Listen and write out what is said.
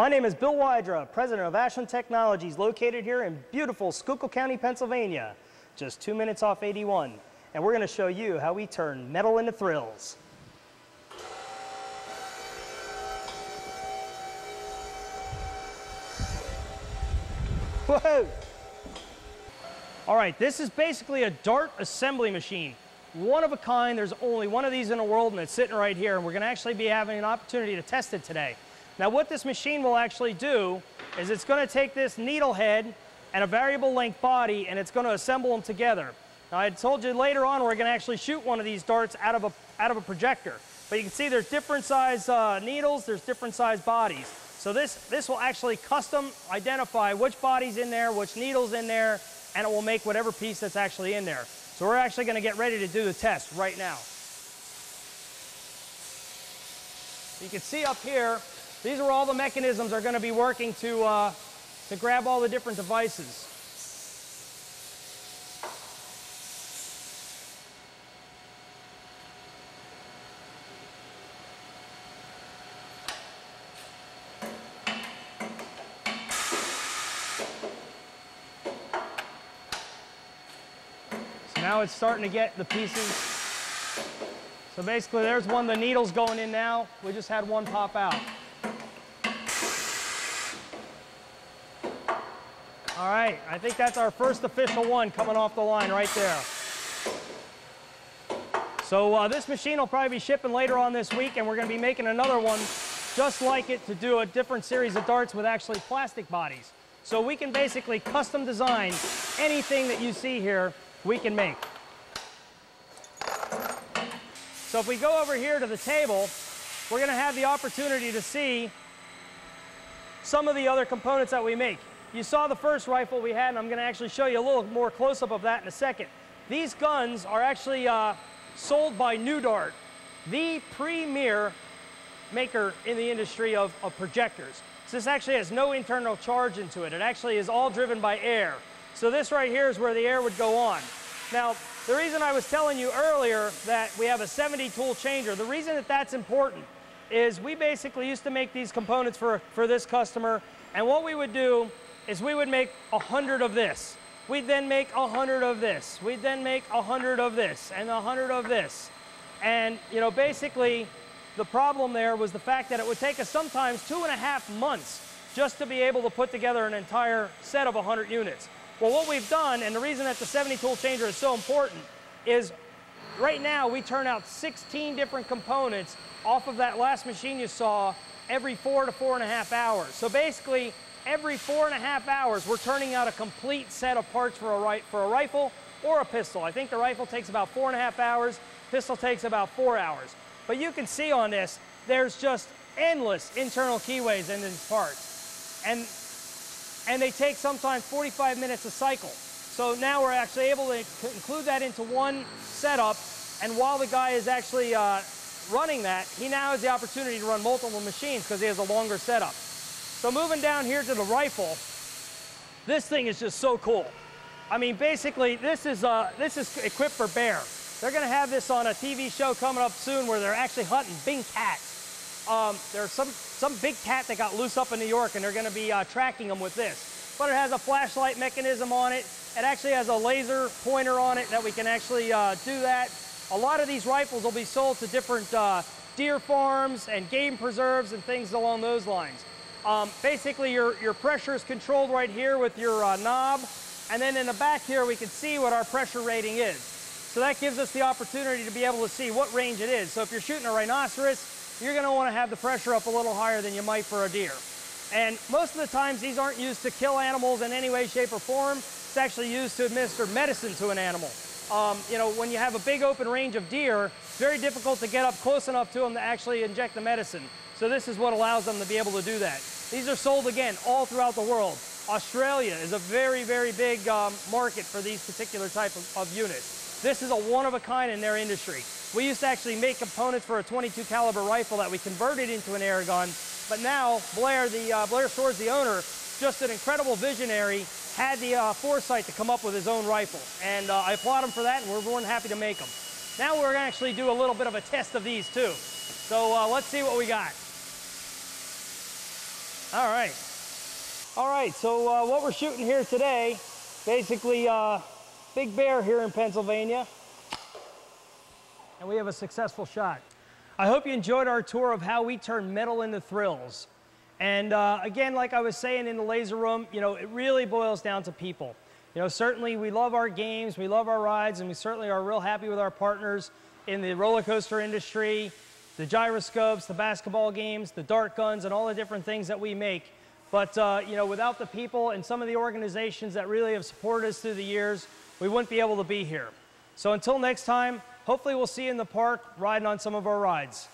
My name is Bill Wydra, president of Ashland Technologies, located here in beautiful Schuylkill County, Pennsylvania, just two minutes off 81. And we're going to show you how we turn metal into thrills. Whoa! All right, this is basically a dart assembly machine. One of a kind, there's only one of these in the world and it's sitting right here and we're gonna actually be having an opportunity to test it today. Now what this machine will actually do is it's gonna take this needle head and a variable length body and it's gonna assemble them together. Now I told you later on we're gonna actually shoot one of these darts out of a, out of a projector. But you can see there's different size uh, needles, there's different size bodies. So this, this will actually custom identify which body's in there, which needle's in there, and it will make whatever piece that's actually in there. So we're actually going to get ready to do the test right now. You can see up here, these are all the mechanisms are going to be working to, uh, to grab all the different devices. So now it's starting to get the pieces. So basically there's one the needles going in now. We just had one pop out. All right, I think that's our first official one coming off the line right there. So uh, this machine will probably be shipping later on this week and we're gonna be making another one just like it to do a different series of darts with actually plastic bodies. So we can basically custom design anything that you see here we can make. So if we go over here to the table, we're going to have the opportunity to see some of the other components that we make. You saw the first rifle we had, and I'm going to actually show you a little more close-up of that in a second. These guns are actually uh, sold by Pneu-Dart, the premier maker in the industry of, of projectors. So this actually has no internal charge into it. It actually is all driven by air. So this right here is where the air would go on. Now, the reason I was telling you earlier that we have a 70 tool changer, the reason that that's important is we basically used to make these components for, for this customer, and what we would do is we would make a 100 of this. We'd then make a 100 of this. We'd then make a 100 of this, and a 100 of this. And, you know, basically, the problem there was the fact that it would take us sometimes two and a half months just to be able to put together an entire set of 100 units. Well, what we've done, and the reason that the 70 tool changer is so important, is right now we turn out 16 different components off of that last machine you saw every four to four and a half hours. So basically, every four and a half hours, we're turning out a complete set of parts for a, for a rifle or a pistol. I think the rifle takes about four and a half hours, pistol takes about four hours. But you can see on this, there's just endless internal keyways in these parts. And and they take sometimes 45 minutes a cycle. So now we're actually able to include that into one setup, and while the guy is actually uh, running that, he now has the opportunity to run multiple machines because he has a longer setup. So moving down here to the rifle, this thing is just so cool. I mean, basically, this is, uh, this is equipped for bear. They're to have this on a TV show coming up soon where they're actually hunting big cats. Um, there's some, some big cat that got loose up in New York, and they're to be uh, tracking them with this. But it has a flashlight mechanism on it. It actually has a laser pointer on it that we can actually uh, do that. A lot of these rifles will be sold to different uh, deer farms and game preserves and things along those lines. Um, basically, your, your pressure is controlled right here with your uh, knob. And then in the back here, we can see what our pressure rating is. So that gives us the opportunity to be able to see what range it is. So if you're shooting a rhinoceros, you're going to want to have the pressure up a little higher than you might for a deer. And most of the times these aren't used to kill animals in any way, shape, or form. It's actually used to administer medicine to an animal. Um, you know, when you have a big open range of deer, it's very difficult to get up close enough to them to actually inject the medicine. So this is what allows them to be able to do that. These are sold again all throughout the world. Australia is a very, very big um, market for these particular type of, of units. This is a one of a kind in their industry. We used to actually make components for a 22 caliber rifle that we converted into an air gun, but now Blair, the uh, Blair Swords, the owner, just an incredible visionary, had the uh, foresight to come up with his own rifle. And uh, I applaud him for that, and we're more than happy to make them. Now we're to actually do a little bit of a test of these too. So uh, let's see what we got. All right. All right, so uh, what we're shooting here today, basically uh, Big Bear here in Pennsylvania. And we have a successful shot. I hope you enjoyed our tour of how we turn metal into thrills. And uh, again, like I was saying in the laser room, you know, it really boils down to people. You know, certainly we love our games, we love our rides, and we certainly are real happy with our partners in the roller coaster industry, the gyroscopes, the basketball games, the dart guns, and all the different things that we make. But, uh, you know, without the people and some of the organizations that really have supported us through the years, we wouldn't be able to be here. So until next time, hopefully we'll see you in the park riding on some of our rides.